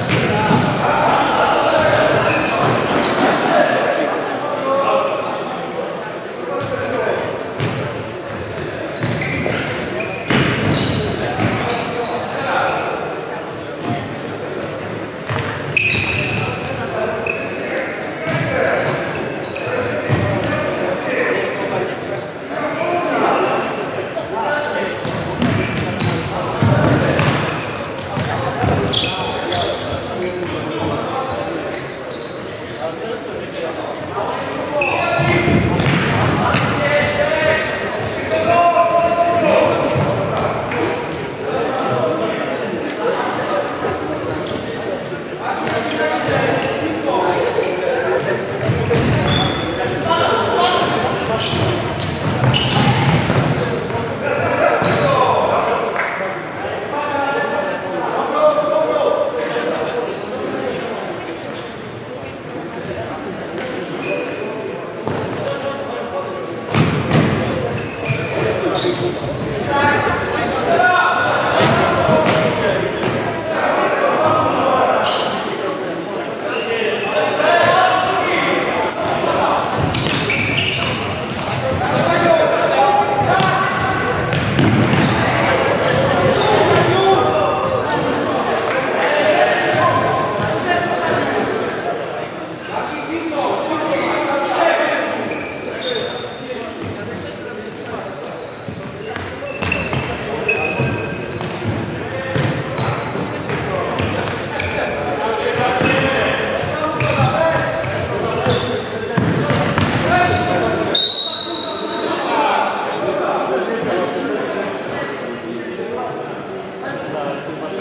Obrigado.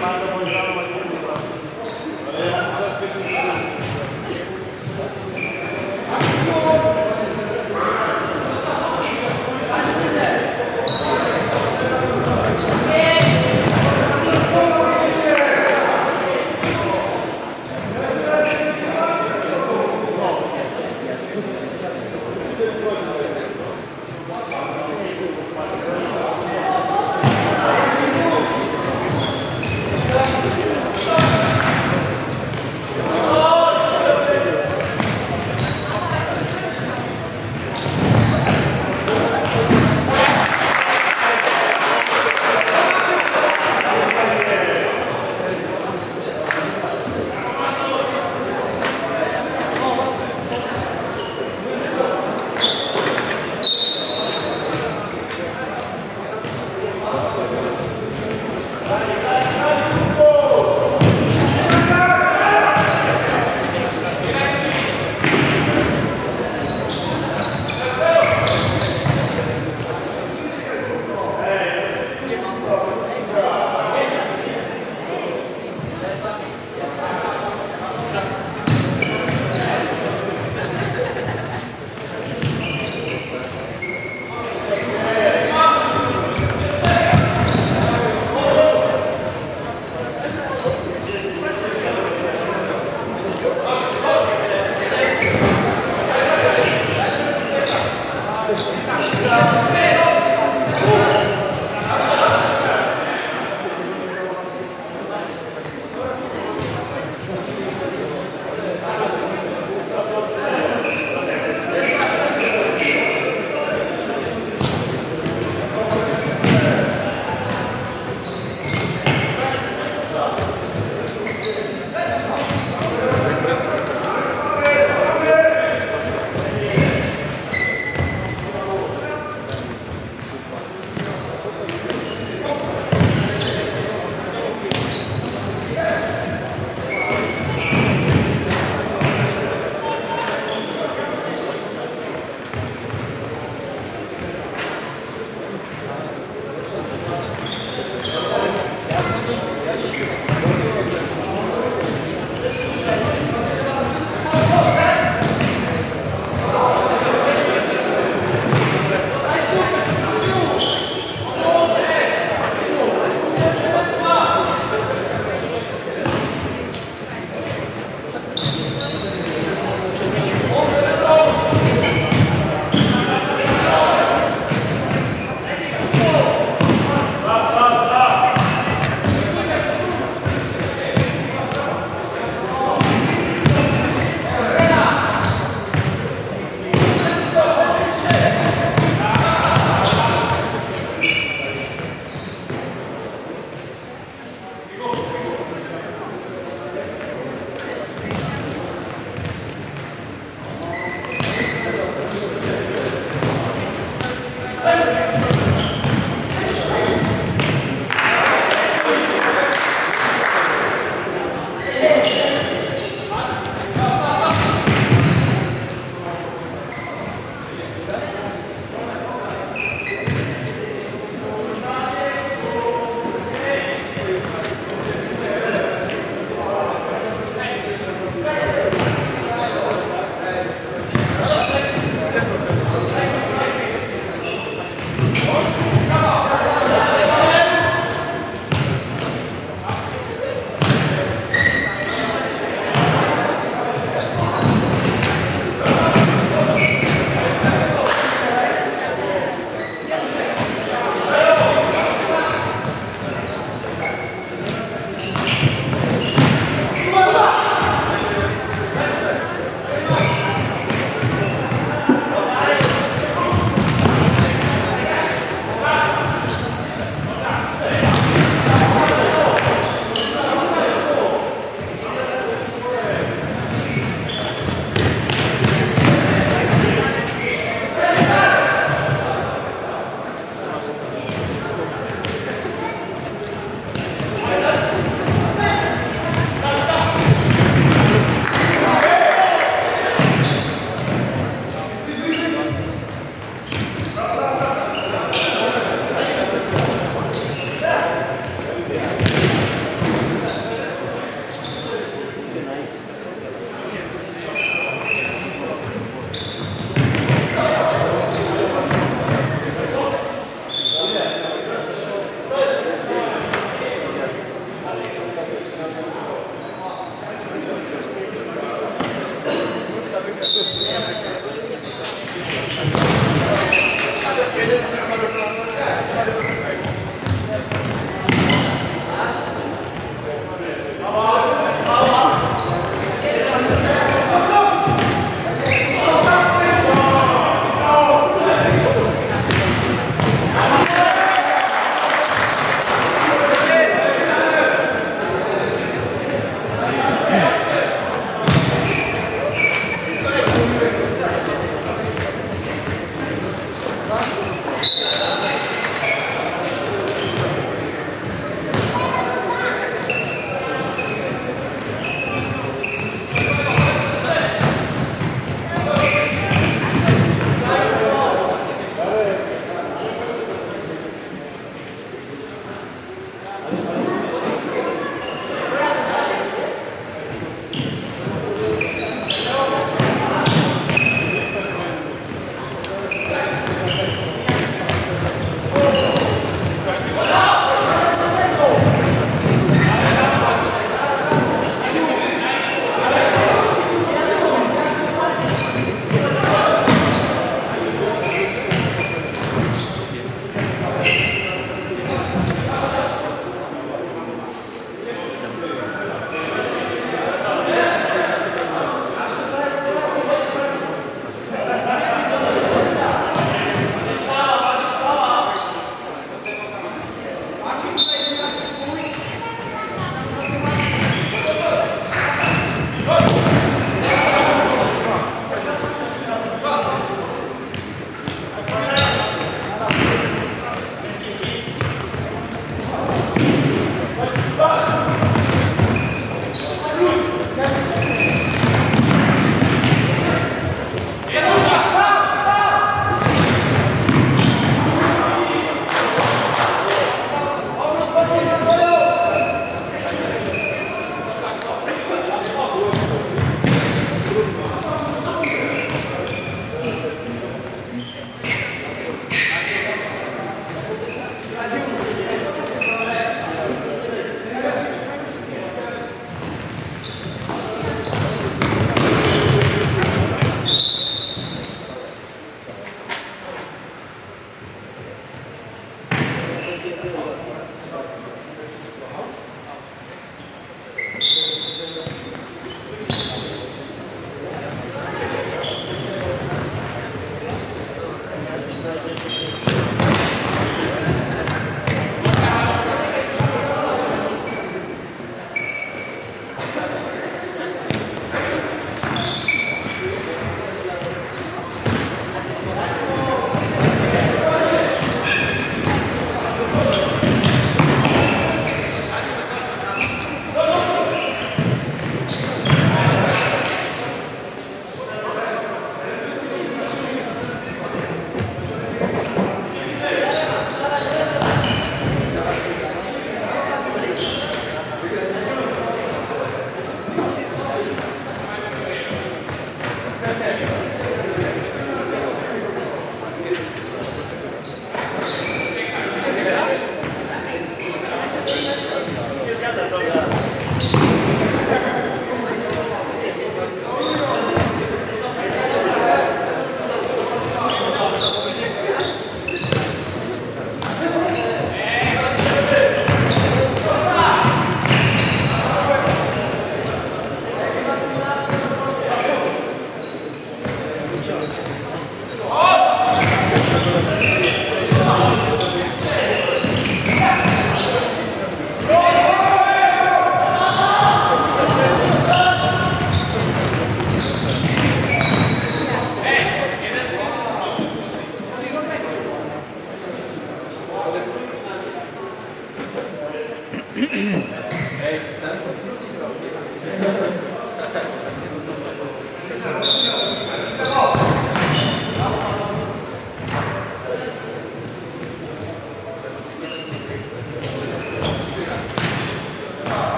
Pardo